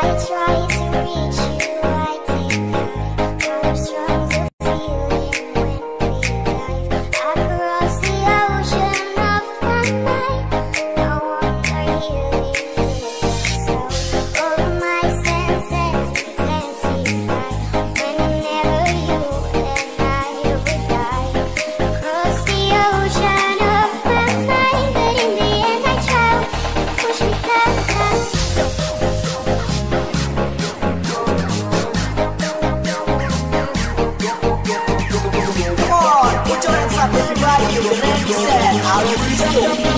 put try to up everybody, you ready, set, are you ready?